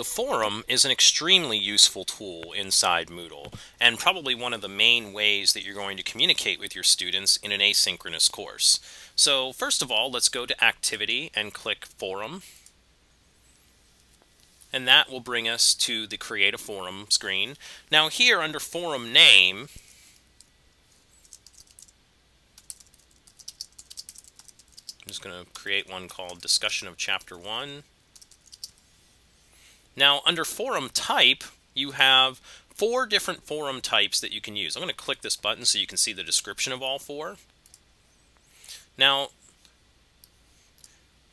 The forum is an extremely useful tool inside Moodle and probably one of the main ways that you're going to communicate with your students in an asynchronous course. So first of all, let's go to Activity and click Forum. And that will bring us to the Create a Forum screen. Now here under Forum Name, I'm just going to create one called Discussion of Chapter 1. Now, under forum type, you have four different forum types that you can use. I'm going to click this button so you can see the description of all four. Now,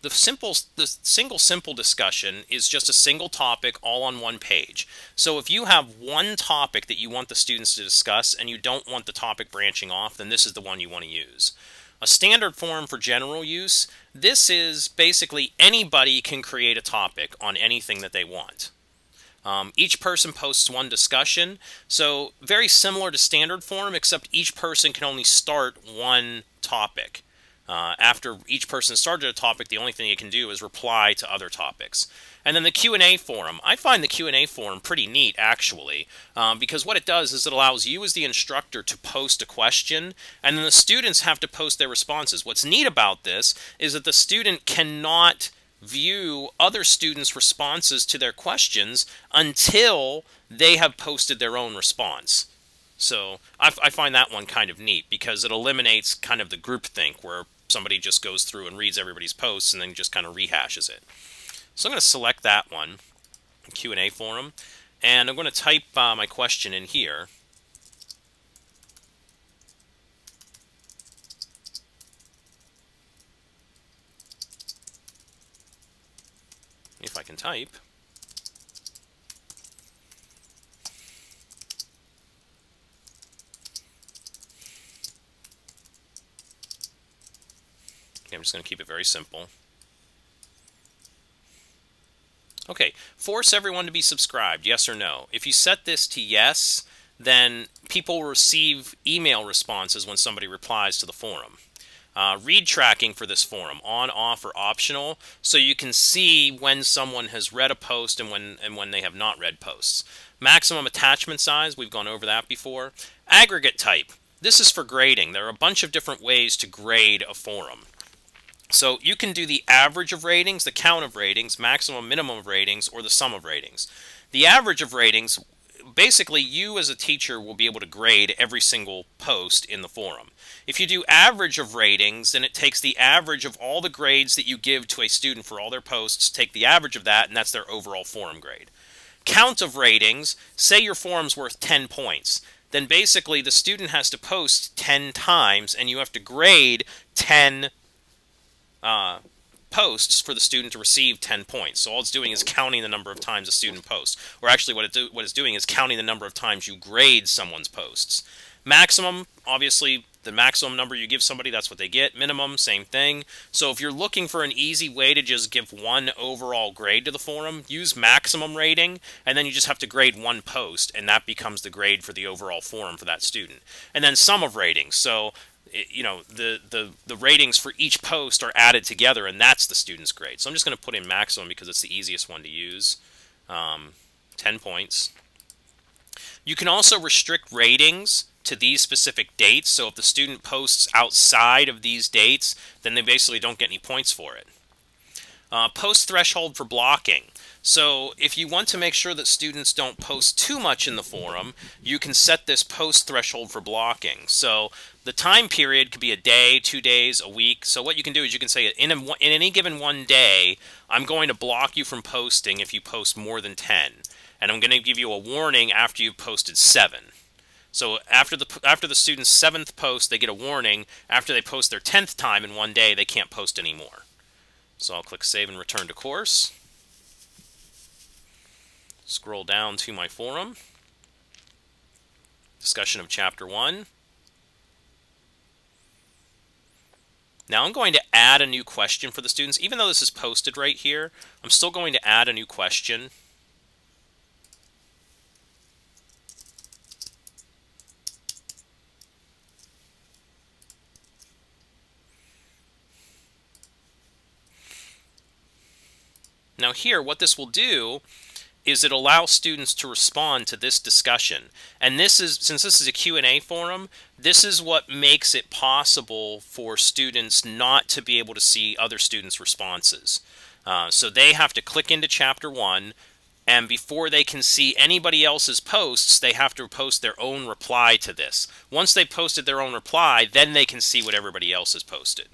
the simple the single simple discussion is just a single topic all on one page. So if you have one topic that you want the students to discuss and you don't want the topic branching off, then this is the one you want to use. A standard forum for general use, this is basically anybody can create a topic on anything that they want. Um, each person posts one discussion, so very similar to standard forum, except each person can only start one topic. Uh, after each person started a topic, the only thing it can do is reply to other topics. And then the Q&A forum. I find the Q&A forum pretty neat, actually, um, because what it does is it allows you as the instructor to post a question, and then the students have to post their responses. What's neat about this is that the student cannot view other students' responses to their questions until they have posted their own response. So I, I, find that one kind of neat because it eliminates kind of the groupthink where somebody just goes through and reads everybody's posts and then just kind of rehashes it. So I'm going to select that one, Q&A forum, and I'm going to type uh, my question in here. If I can type. I'm just going to keep it very simple. Okay, force everyone to be subscribed, yes or no. If you set this to yes, then people receive email responses when somebody replies to the forum. Uh, read tracking for this forum, on, off, or optional, so you can see when someone has read a post and when, and when they have not read posts. Maximum attachment size, we've gone over that before. Aggregate type, this is for grading. There are a bunch of different ways to grade a forum. So you can do the average of ratings, the count of ratings, maximum, minimum of ratings, or the sum of ratings. The average of ratings, basically you as a teacher will be able to grade every single post in the forum. If you do average of ratings, then it takes the average of all the grades that you give to a student for all their posts, take the average of that, and that's their overall forum grade. Count of ratings, say your forum's worth 10 points then basically the student has to post 10 times and you have to grade 10 uh, posts for the student to receive 10 points. So all it's doing is counting the number of times a student posts. Or actually what, it do, what it's doing is counting the number of times you grade someone's posts. Maximum, obviously, the maximum number you give somebody, that's what they get. Minimum, same thing. So if you're looking for an easy way to just give one overall grade to the forum, use maximum rating, and then you just have to grade one post, and that becomes the grade for the overall forum for that student. And then sum of ratings. So you know the, the the ratings for each post are added together and that's the student's grade. So i'm just going to put in maximum because it's the easiest one to use. Um, 10 points. You can also restrict ratings to these specific dates. So if the student posts outside of these dates then they basically don't get any points for it uh, post threshold for blocking so if you want to make sure that students don't post too much in the forum, you can set this post threshold for blocking. So the time period could be a day, two days, a week. So what you can do is you can say in, a, in any given one day, I'm going to block you from posting if you post more than 10. And I'm going to give you a warning after you've posted 7. So after the after the student's seventh post, they get a warning. After they post their tenth time in one day, they can't post anymore. So I'll click Save and Return to Course. Scroll down to my forum. Discussion of Chapter 1. Now I'm going to add a new question for the students. Even though this is posted right here, I'm still going to add a new question. Now here, what this will do is it allows students to respond to this discussion. And this is since this is a Q&A forum, this is what makes it possible for students not to be able to see other students' responses. Uh, so they have to click into chapter 1 and before they can see anybody else's posts, they have to post their own reply to this. Once they posted their own reply, then they can see what everybody else has posted.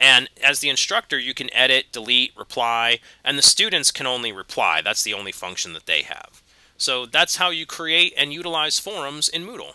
And as the instructor, you can edit, delete, reply, and the students can only reply. That's the only function that they have. So that's how you create and utilize forums in Moodle.